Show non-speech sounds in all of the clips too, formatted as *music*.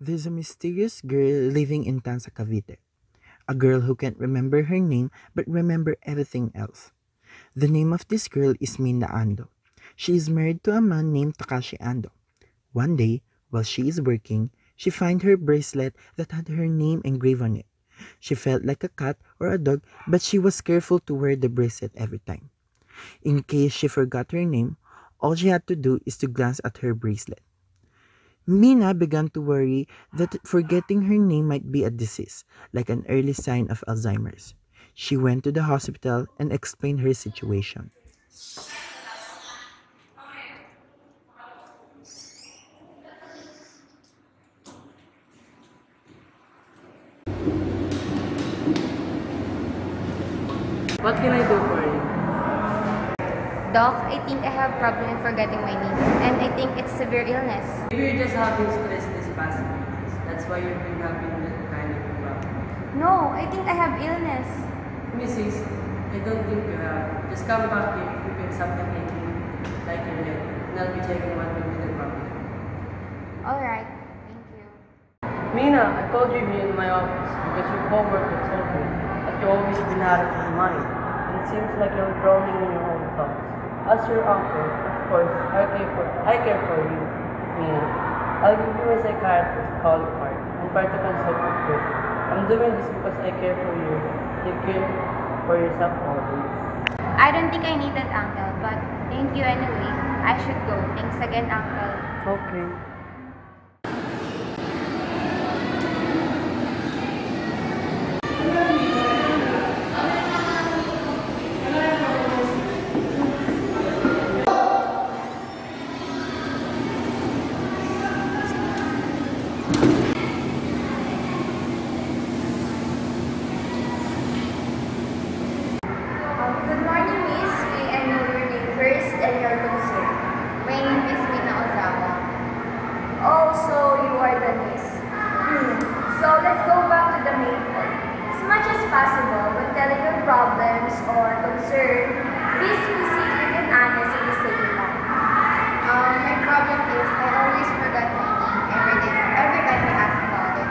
There's a mysterious girl living in Tanza Cavite. A girl who can't remember her name but remember everything else. The name of this girl is Mina Ando. She is married to a man named Takashi Ando. One day, while she is working, she finds her bracelet that had her name engraved on it. She felt like a cat or a dog, but she was careful to wear the bracelet every time. In case she forgot her name, all she had to do is to glance at her bracelet. Mina began to worry that forgetting her name might be a disease, like an early sign of Alzheimer's. She went to the hospital and explained her situation. What can I do? Doc, I think I have problem in forgetting my name, and I think it's severe illness. Maybe you're just having stress this past few days. That's why you've been having that kind of problem. No, I think I have illness. Mrs., I don't think you have. Just come back here if you feel something aching like your head. And I'll be checking what will be the problem. Alright, thank you. Mina, I called you here in my office because your coworker told me that you always been out of your mind. And it seems like you're drowning in your own thoughts. As your uncle, of course, I care for, I care for you, Mina. I'll give you a psychiatrist call you part and part to consult with. I'm doing this because I care for you. Take care for yourself always. I don't think I need that, Uncle, but thank you anyway. I should go. Thanks again, Uncle. Okay. Possible, when telling your problems or concern, be specific and honest at the same time. Um, my problem is I always forget my name every day, every time I ask about it.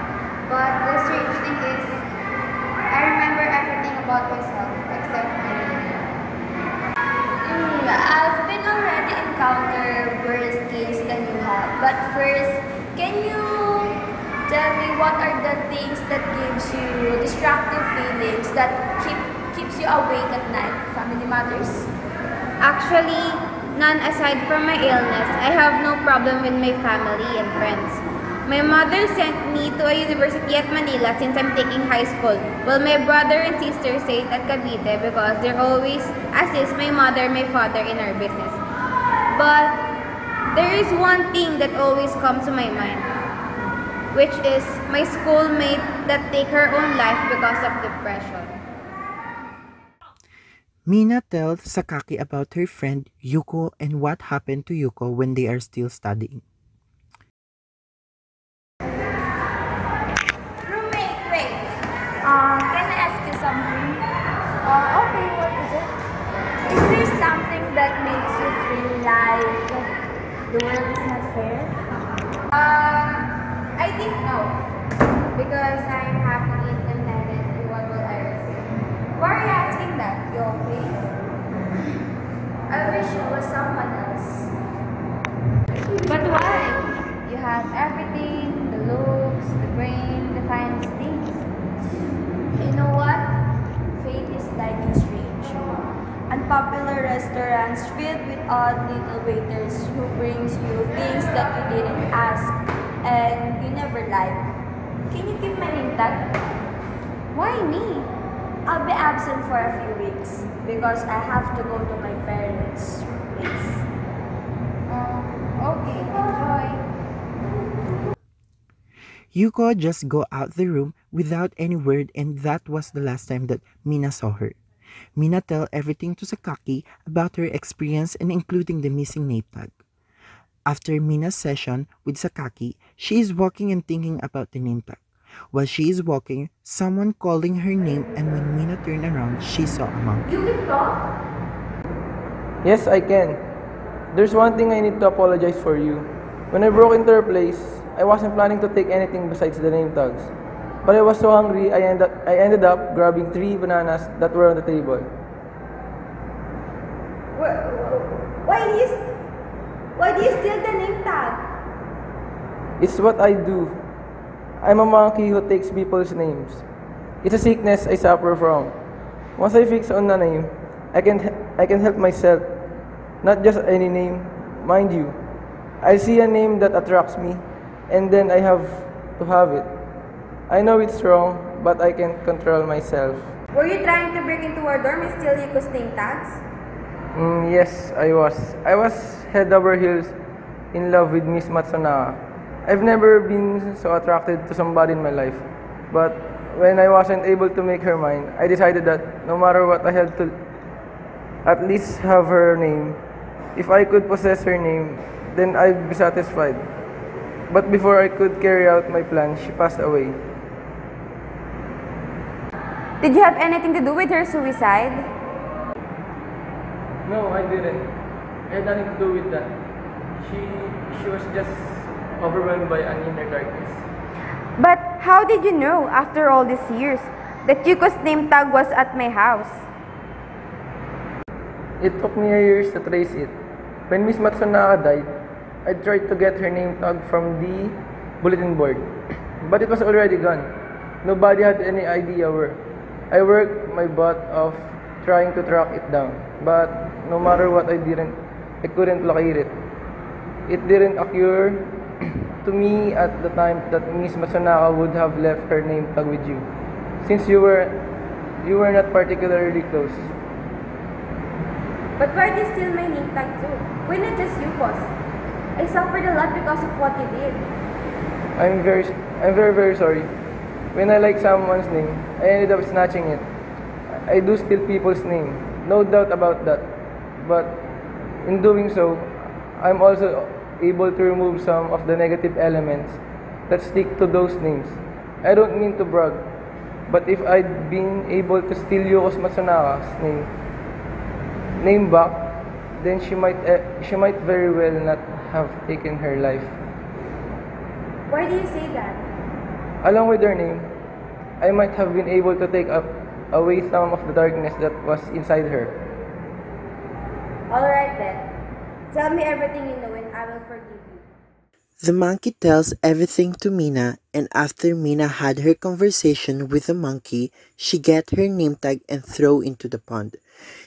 But the strange thing is, I remember everything about myself except my name. Mm, I've been already encountered worse case than you have. But first, can you tell me what are the things that gives you destructive feelings that keep keeps you awake at night? Family matters. Actually, none aside from my illness, I have no problem with my family and friends. My mother sent me to a university at Manila since I'm taking high school, while my brother and sister stayed at Cavite because they're always assist my mother and my father in our business. But there is one thing that always comes to my mind, which is my schoolmate that take her own life because of depression. Mina tells Sakaki about her friend Yuko and what happened to Yuko when they are still studying. Think no. Because I'm happily contented with what will I receive. Why are you asking that? You okay? I wish it was someone else. But why? You have everything, the looks, the brain, the finest things. You know what? Fate is like a strange. Unpopular restaurants filled with odd little waiters who brings you things that you didn't ask and you never liked. Can you keep my name tag? Why me? I'll be absent for a few weeks because I have to go to my parents' place. Um, okay, enjoy. Yuko just go out the room without any word and that was the last time that Mina saw her. Mina tell everything to Sakaki about her experience and including the missing name tag. After Mina's session with Sakaki, she is walking and thinking about the name tag. While she is walking, someone calling her name and when Mina turned around, she saw a monkey. You can talk? Yes, I can. There's one thing I need to apologize for you. When I broke into your place, I wasn't planning to take anything besides the name tags. But I was so hungry, I, end up, I ended up grabbing three bananas that were on the table. Wh- Why do you, s- why do you steal the name tag? It's what I do. I'm a monkey who takes people's names. It's a sickness I suffer from. Once I fix on a name, I can I can help myself. Not just any name, mind you. I see a name that attracts me, and then I have to have it. I know it's wrong, but I can control myself. Were you trying to break into our dorm and steal Yuko's name tags? Mm, yes, I was. I was head over heels in love with Miss Matsunaka. I've never been so attracted to somebody in my life. But when I wasn't able to make her mine, I decided that no matter what, I had to at least have her name. If I could possess her name, then I'd be satisfied. But before I could carry out my plan, she passed away. Did you have anything to do with her suicide? No, I didn't. I had nothing to do with that. She she was just overwhelmed by an inner darkness. But how did you know, after all these years, that Yuko's name tag was at my house? It took me years to trace it. When Miss Matsunaka died, I tried to get her name tag from the bulletin board, *clears throat* but it was already gone. Nobody had any idea where. I worked my butt off trying to track it down, but no matter what I didn't, I couldn't locate it. It didn't occur *clears throat* to me at the time that Miss Matsunaka would have left her name tag with you, since you were you were not particularly close. But why did you steal my name tag too? Why not just Yuko's? I suffered a lot because of what you did. I'm very, I'm very, very sorry. When I like someone's name, I ended up snatching it. I do steal people's name, no doubt about that. But in doing so, I'm also able to remove some of the negative elements that stick to those names. I don't mean to brag, but if I'd been able to steal Yoko Matsunaka's name, name back, then she might, uh, she might very well not have taken her life. Why do you say that? Along with her name, I might have been able to take up away some of the darkness that was inside her. Alright then. Tell me everything you know and I will forgive you. The monkey tells everything to Mina, and after Mina had her conversation with the monkey, she get her name tag and throw into the pond.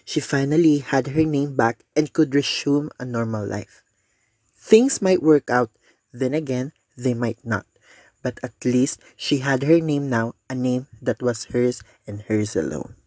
She finally had her name back and could resume a normal life. Things might work out, then again, they might not. But at least she had her name now, a name that was hers and hers alone.